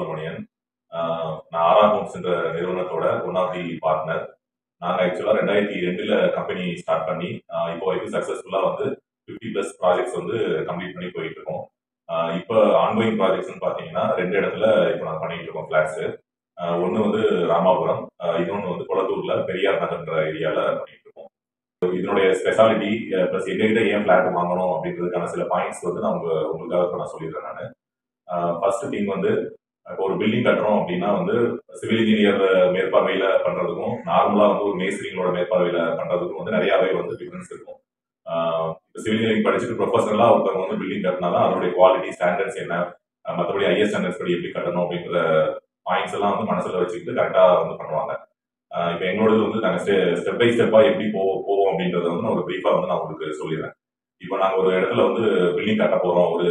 சுப்பிரமணியன் நான் ஆரா ஹோம்ஸ் என்ற நிறுவனத்தோட ஒன் ஆஃப் தி பார்ட்னர் நாங்கள் ஆக்சுவலாக ரெண்டாயிரத்தி ரெண்டுல கம்பெனி ஸ்டார்ட் பண்ணி இப்போ வரைக்கும் சக்ஸஸ்ஃபுல்லாக வந்து ஃபிஃப்டி ப்ளஸ் ப்ராஜெக்ட்ஸ் வந்து கம்ப்ளீட் பண்ணி போயிட்டு இருக்கோம் இப்போ ஆன்கோயிங் ப்ராஜெக்ட்ஸ்னு பார்த்தீங்கன்னா ரெண்டு இடத்துல இப்போ நாங்கள் பண்ணிட்டு இருக்கோம் ஃபிளாட்ஸு ஒன்று வந்து ராமாபுரம் இன்னொன்று வந்து குளத்தூர்ல பெரியார் நகர்ன்ற ஏரியாவில் பண்ணிட்டு இருக்கோம் இதனுடைய ஸ்பெஷாலிட்டி ப்ளஸ் எங்ககிட்ட ஏன் ஃபிளாட் வாங்கணும் அப்படின்றதுக்கான சில பாயிண்ட்ஸ் வந்து நான் உங்க உங்களுக்காக நான் சொல்லிடுறேன் நான். ஃபர்ஸ்ட் திங் வந்து இப்போ ஒரு பில்டிங் கட்டுறோம் அப்படின்னா வந்து சிவில் இன்ஜினியர் மேற்பார்வையில பண்றதுக்கும் நார்மலா வந்து ஒரு மேஸ்திரிங்களோட மேற்பார்வையில பண்றதுக்கும் வந்து நிறையவே வந்து டிஃபரன்ஸ் இருக்கும். இப்போ சிவில் இன்ஜினியரிங் படிச்சுட்டு ப்ரொஃபஷனலா ஒருத்தவங்க வந்து பில்டிங் கட்டினாதான் அதனுடைய குவாலிட்டி ஸ்டாண்டர்ட்ஸ் என்ன மற்றபடி ஐஎஸ் ஸ்டாண்டர்ட்ஸ் படி எப்படி கட்டணும் அப்படின்ற பாயிண்ட்ஸ் எல்லாம் வந்து மனசுல வச்சுக்கிட்டு கரெக்டா வந்து பண்ணுவாங்க. இப்போ எங்களோடது வந்து நாங்கள் ஸ்டெப் பை ஸ்டெப்பா எப்படி போ போவோம் அப்படின்றத வந்து நான் ஒரு பிரீஃபா வந்து நான் உங்களுக்கு சொல்லிடுறேன். இப்போ நாங்கள் ஒரு இடத்துல வந்து பில்டிங் கட்ட போறோம். ஒரு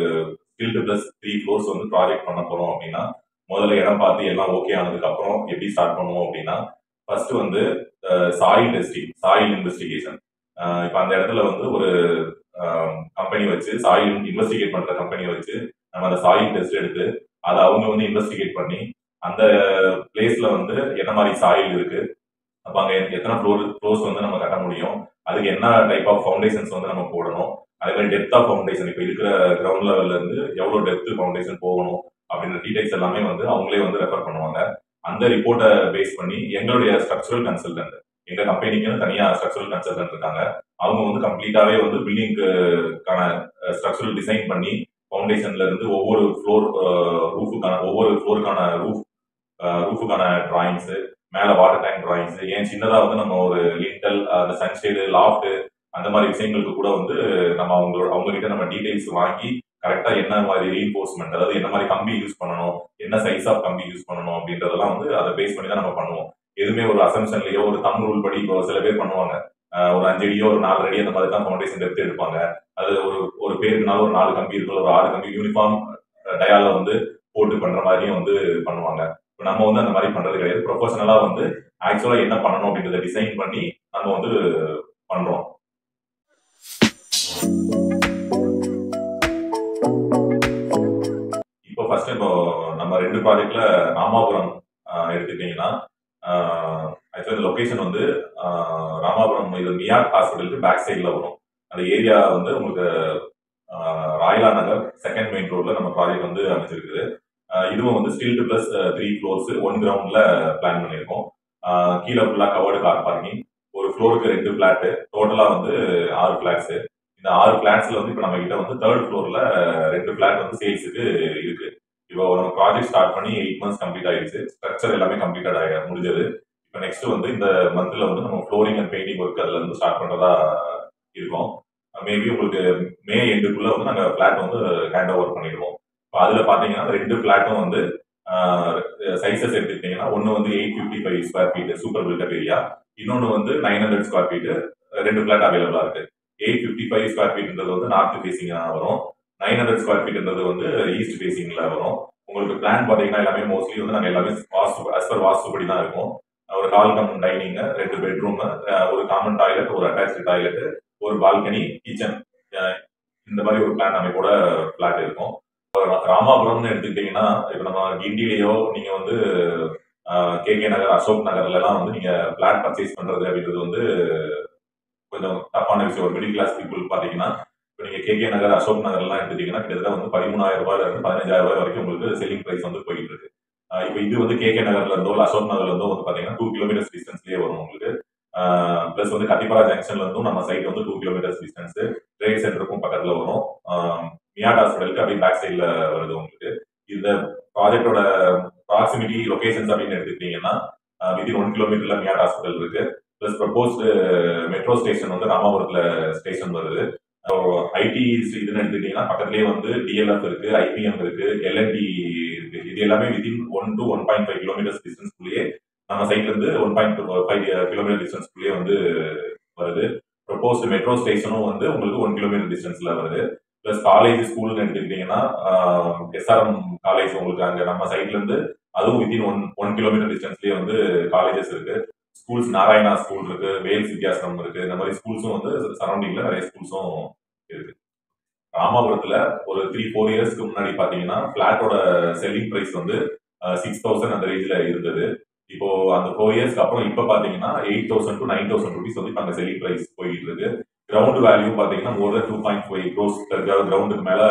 ஸ்கில்டு பிளஸ் த்ரீ ஃப்ளோர்ஸ் வந்து ப்ராஜெக்ட் பண்ண போறோம் அப்படின்னா முதல்ல இடம் பார்த்து எல்லாம் ஓகே ஆனதுக்கு அப்புறம் எப்படி ஸ்டார்ட் பண்ணுவோம் அப்படின்னா ஃபர்ஸ்ட் வந்து சாயில் டெஸ்டிங் சாயில் இன்வெஸ்டிகேஷன் இப்போ அந்த இடத்துல வந்து ஒரு கம்பெனி வச்சு சாயில் இன்வெஸ்டிகேட் பண்ற கம்பெனியை வச்சு நம்ம அந்த சாயில் டெஸ்ட் எடுத்து அதை அவங்க வந்து இன்வெஸ்டிகேட் பண்ணி அந்த பிளேஸ்ல வந்து என்ன மாதிரி சாயில் இருக்கு அப்போ அங்கே எத்தனை ஃப்ளோர் ஃப்ளோர்ஸ் வந்து நம்ம கட்ட முடியும் அதுக்கு என்ன டைப் ஆஃப் ஃபவுண்டேஷன்ஸ் வந்து நம்ம போடணும் அதே மாதிரி டெப்த் ஆஃப் ஃபவுண்டேஷன் இப்போ இருக்கிற கிரவுண்ட் லெவல்ல இருந்து எவ்வளோ டெப்த் ஃபவுண்டேஷன் போகணும் அப்படின்ற டீடைல்ஸ் எல்லாமே வந்து அவங்களே வந்து ரெஃபர் பண்ணுவாங்க. அந்த ரிப்போர்ட்டை பேஸ் பண்ணி எங்களுடைய ஸ்ட்ரக்சரல் கன்சல்டன்ட் எங்க கம்பெனிக்குன்னு தனியாக ஸ்ட்ரக்சரல் கன்சல்டன்ட் இருக்காங்க. அவங்க வந்து கம்ப்ளீட்டாவே வந்து பில்டிங்க்கான ஸ்ட்ரக்சரல் டிசைன் பண்ணி ஃபவுண்டேஷன்ல இருந்து ஒவ்வொரு ஃப்ளோர் ரூஃபுக்கான ஒவ்வொரு ஃப்ளோருக்கான ரூஃப் ரூஃபுக்கான டிராயிங்ஸ் மேல வாட்டர் டேங்க் டிராயிங்ஸ் ஏன் சின்னதா வந்து நம்ம ஒரு லிண்டல் அந்த சன்ஷேடு லாஃப்ட் அந்த மாதிரி விஷயங்களுக்கு கூட வந்து நம்ம அவங்களோட அவங்க கிட்ட நம்ம டீடைல்ஸ் வாங்கி கரெக்டா என்ன மாதிரி ரீஎன்போர்ஸ்மெண்ட் அதாவது என்ன மாதிரி கம்பி யூஸ் பண்ணணும் என்ன சைஸ் ஆஃப் கம்பி யூஸ் பண்ணணும் அப்படின்றதெல்லாம் வந்து அதை பேஸ் பண்ணி தான் நம்ம பண்ணுவோம். எதுவுமே ஒரு அசம்ஷன்லயோ ஒரு தம் ரூல் படி இப்போ சில பேர் பண்ணுவாங்க. ஒரு அஞ்சு அடியோ ஒரு நாலு அடி அந்த மாதிரி தான் ஃபவுண்டேஷன் எடுத்து எடுப்பாங்க. அது ஒரு ஒரு பேருக்குனால ஒரு நாலு கம்பி இருக்கும் ஒரு ஆறு கம்பி யூனிஃபார்ம் டயால வந்து போட்டு பண்ற மாதிரியும் வந்து பண்ணுவாங்க. இப்போ நம்ம வந்து அந்த மாதிரி பண்றது கிடையாது. ப்ரொஃபஷனலா வந்து ஆக்சுவலா என்ன பண்ணணும் அப்படின்றத டிசைன் பண்ணி நம்ம வந்து ரெண்டு ப்ராஜெக்ட்ல ராமாபுரம் ஆஹ், எடுத்துக்கிட்டீங்கன்னா ஆக்சுவலி லொக்கேஷன் வந்து ராமாபுரம் இது மியாட் ஹாஸ்பிட்டலுக்கு பேக் சைடில் வரும். அந்த ஏரியா வந்து உங்களுக்கு ராயலா நகர் செகண்ட் மெயின் ரோட்ல நம்ம ப்ராஜெக்ட் வந்து அமைச்சிருக்குது இதுவும் வந்து stilt plus three floors one கிரவுண்ட்ல பிளான் பண்ணியிருக்கோம் கீழே ஃபுல்லாக கவர்டு கார் பார்க்கிங் ஒரு ஃப்ளோருக்கு ரெண்டு ஃபிளாட் டோட்டலா வந்து ஆறு ஃபிளாட்ஸ் இந்த ஆறு ஃபிளாட்ஸ்ல வந்து இப்போ நம்ம கிட்ட வந்து தேர்ட் ஃப்ளோர்ல ரெண்டு ஃபிளாட் வந்து சேல்ஸுக்கு இருக்கு. இப்போ நம்ம ப்ராஜெக்ட் ஸ்டார்ட் பண்ணி எயிட் மந்த்ஸ் கம்ப்ளீட் ஆயிடுச்சு. ஸ்ட்ரக்சர் எல்லாமே கம்ப்ளீட் ஆகி முடிஞ்சது. இப்போ நெக்ஸ்ட் வந்து இந்த மந்த்ல வந்து நம்ம ஃப்ளோரிங் அண்ட் பெயிண்டிங் ஒர்க் அதுல இருந்து ஸ்டார்ட் பண்றதா இருக்கோம். மேபி உங்களுக்கு மே எண்டுக்குள்ள வந்து நாங்கள் ஃபிளாட் வந்து ஹேண்ட் ஓவர் பண்ணிடுவோம். இப்போ அதுல பாத்தீங்கன்னா ரெண்டு ஃபிளாட்டும் வந்து சைசஸ் எடுத்துக்கிட்டீங்கன்னா ஒன்று வந்து eight fifty five square feet super built up area இன்னொன்று வந்து நைன் ஹண்ட்ரட் ஸ்கொயர் ஃபீட் ரெண்டு ஃபிளாட் அவைலபிளாக இருக்கு. எயிட் ஃபிஃப்டி ஃபைவ் ஸ்கொயர் ஃபீட்ன்றது வந்து நார்த் ஃபேசிங்கா வரும். நைன் ஹண்ட்ரட் ஸ்கொயர் ஃபீட்ன்றது வந்து ஈஸ்ட் ஃபேசிங்ல வரும். உங்களுக்கு பிளான் பார்த்தீங்கன்னா எல்லாமே மோஸ்ட்லி வந்து நாங்கள் எல்லாமே வாஸ்து அஸ் பர் வாஸ்துபடி தான் இருக்கும். ஒரு ஹால் கம் டைனிங்கு ரெண்டு பெட்ரூமு ஒரு காமன் டாய்லெட் ஒரு அட்டாச்சு டாய்லெட் ஒரு பால்கனி கிச்சன் இந்த மாதிரி ஒரு பிளான் அமைப்போட பிளாட் இருக்கும். ராமாபுரம்னு எடுத்துக்கிட்டீங்கன்னா இப்போ நம்ம கிண்டிலேயோ நீங்கள் வந்து கே கே நகர் அசோக் நகர்லலாம் வந்து நீங்கள் பிளாட் பர்ச்சேஸ் பண்ணுறது அப்படின்றது வந்து கொஞ்சம் தப்பான விஷயம். ஒரு மிடில் கிளாஸ் பீப்புள் பார்த்தீங்கன்னா இப்போ கே கே நகர் அசோக் நகர்லாம் எடுத்துட்டீங்கன்னா கிட்டத்தட்ட வந்து பதிமூணாயிரம் ரூபாயில இருந்து பதினஞ்சாயிரம் ரூபாய் வரைக்கும் உங்களுக்கு செல்லிங் பிரைஸ் வந்து போயிட்டு இருக்கு இப்போ இது வந்து கே கே நகர்ல இருந்தோ இல்லை அசோக் நகர்ல இருந்தோ வந்து பாத்தீங்கன்னா டூ கிலோமீட்டர்ஸ் டிஸ்டன்ஸ்லயே வரும் உங்களுக்கு. பிளஸ் வந்து கத்திப்பாரா ஜங்ஷன்ல இருந்தும் நம்ம சைட் வந்து டூ கிலோமீட்டர்ஸ் டிஸ்டன்ஸ் ட்ரேட் சென்டருக்கும் பக்கத்துல வரும். மியாட் ஹாஸ்பிட்டலுக்கு அப்படியே பேக் சைட்ல வருது உங்களுக்கு. இந்த ப்ராஜெக்டோட ப்ராக்சிமிட்டி லொகேஷன்ஸ் அப்படின்னு எடுத்துக்கிட்டீங்கன்னா வித்தின் ஒன் கிலோமீட்டர்ல மியாட் ஹாஸ்பிட்டல் இருக்கு. பிளஸ் ப்ரப்போஸ்டு மெட்ரோ ஸ்டேஷன் வந்து ராமாபுரத்துல ஸ்டேஷன் வருது. ஐடி இதுன்னு எடுத்துக்கிட்டீங்கன்னா பக்கத்துலேயே வந்து டிஎல்எஃப் இருக்கு ஐபிஎம் இருக்கு எல்என்டி இருக்கு. இது எல்லாமே within one to one point five kilometres டிஸ்டன்ஸ்குள்ளேயே நம்ம சைட்ல இருந்து ஒன் பாயிண்ட் ஃபைவ் கிலோமீட்டர் டிஸ்டன்ஸ்குள்ளேயே வந்து வருது. ப்ரொபோஸ்ட் மெட்ரோ ஸ்டேஷனும் வந்து உங்களுக்கு ஒன் கிலோமீட்டர் டிஸ்டன்ஸ்ல வருது. பிளஸ் காலேஜ் ஸ்கூல்னு எடுத்துக்கிட்டீங்கன்னா எஸ்ஆர்எம் காலேஜ் உங்களுக்கு அங்க நம்ம சைட்ல இருந்து அதுவும் வித்தின் ஒன் ஒன் கிலோமீட்டர் டிஸ்டன்ஸ்லயே வந்து காலேஜஸ் இருக்கு. ஸ்கூல்ஸ் நாராயணா ஸ்கூல் இருக்கு வேல்ஸ் வித்யாசிரம் இருக்கு இந்த மாதிரி ஸ்கூல்ஸும் வந்து சரௌண்டிங்ல நிறைய ஸ்கூல்ஸும் இருக்கு. ராமாபுரத்துல ஒரு த்ரீ ஃபோர் இயர்ஸ்க்கு முன்னாடி பாத்தீங்கன்னா பிளாட்டோட செல்லிங் பிரைஸ் வந்து சிக்ஸ் தௌசண்ட் அந்த ரேஞ்சில் இருந்தது. இப்போ அந்த ஃபோர் இயர்ஸ்க்கு அப்புறம் இப்போ பார்த்தீங்கன்னா eight thousand to nine thousand rupees வந்து இப்போ அந்த செல்லிங் ப்ரைஸ் போயிட்டு இருக்கு. கிரவுண்ட் வேல்யூ பார்த்தீங்கன்னா more than two point five crores கிரவுண்டுக்கு மேலே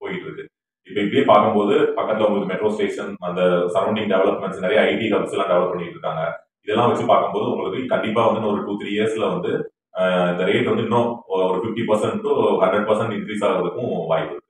போயிட்டு இருக்கு. இப்போ இப்படியே பார்க்கும்போது பக்கத்தில் உங்களுக்கு மெட்ரோ ஸ்டேஷன் அந்த சரௌண்டிங் டெவலப்மெண்ட்ஸ் நிறைய ஐடி ஹப்ஸ் எல்லாம் டெவலப் பண்ணிட்டு இருக்காங்க. இதெல்லாம் வச்சு பார்க்கும்போது உங்களுக்கு கண்டிப்பா வந்து ஒரு டூ த்ரீ இயர்ஸ்ல வந்து இந்த ரேட் வந்து இன்னும் ஒரு fifty percent to hundred percent increase ஆகிறதுக்கும் வாய்ப்பு